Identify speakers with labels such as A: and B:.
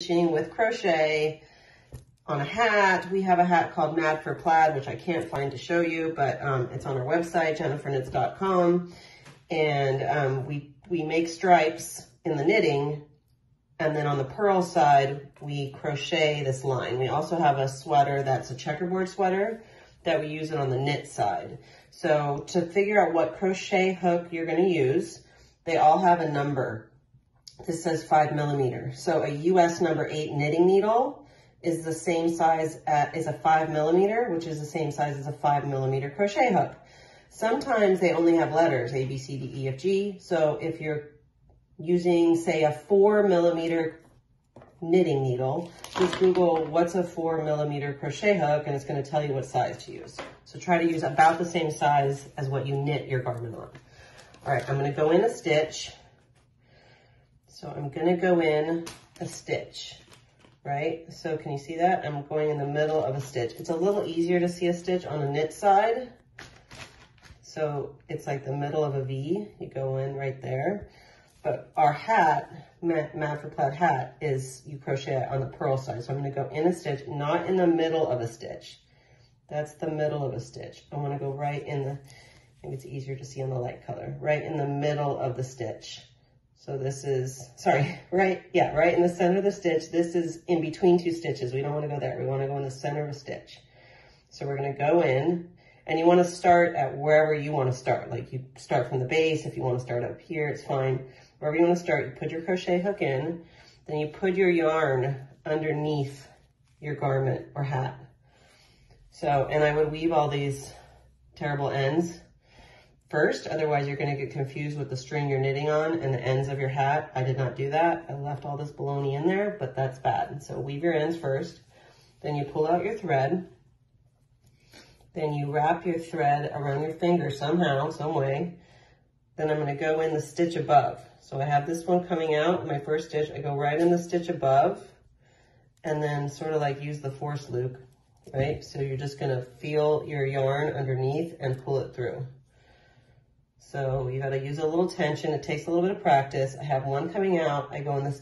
A: with crochet on a hat. We have a hat called Mad for Plaid, which I can't find to show you, but um, it's on our website, jenniferknits.com. And um, we, we make stripes in the knitting. And then on the purl side, we crochet this line. We also have a sweater that's a checkerboard sweater that we use it on the knit side. So to figure out what crochet hook you're gonna use, they all have a number. This says five millimeter. So a US number eight knitting needle is the same size at, is a five millimeter, which is the same size as a five millimeter crochet hook. Sometimes they only have letters, A, B, C, D, E, F, G. So if you're using, say, a four millimeter knitting needle, just Google what's a four millimeter crochet hook and it's gonna tell you what size to use. So try to use about the same size as what you knit your garment on. All right, I'm gonna go in a stitch. So I'm gonna go in a stitch, right? So can you see that? I'm going in the middle of a stitch. It's a little easier to see a stitch on the knit side. So it's like the middle of a V. You go in right there. But our hat, Mad for Plaid hat, is you crochet on the purl side. So I'm gonna go in a stitch, not in the middle of a stitch. That's the middle of a stitch. I wanna go right in the, I think it's easier to see on the light color, right in the middle of the stitch. So this is, sorry, right, yeah, right in the center of the stitch. This is in between two stitches. We don't wanna go there. We wanna go in the center of a stitch. So we're gonna go in and you wanna start at wherever you wanna start. Like you start from the base. If you wanna start up here, it's fine wherever you want to start, you put your crochet hook in, then you put your yarn underneath your garment or hat. So, and I would weave all these terrible ends first, otherwise you're gonna get confused with the string you're knitting on and the ends of your hat. I did not do that. I left all this baloney in there, but that's bad. So weave your ends first, then you pull out your thread, then you wrap your thread around your finger somehow, some way, then I'm gonna go in the stitch above. So I have this one coming out, my first stitch, I go right in the stitch above, and then sort of like use the force loop, right? So you're just gonna feel your yarn underneath and pull it through. So you gotta use a little tension, it takes a little bit of practice. I have one coming out, I go in the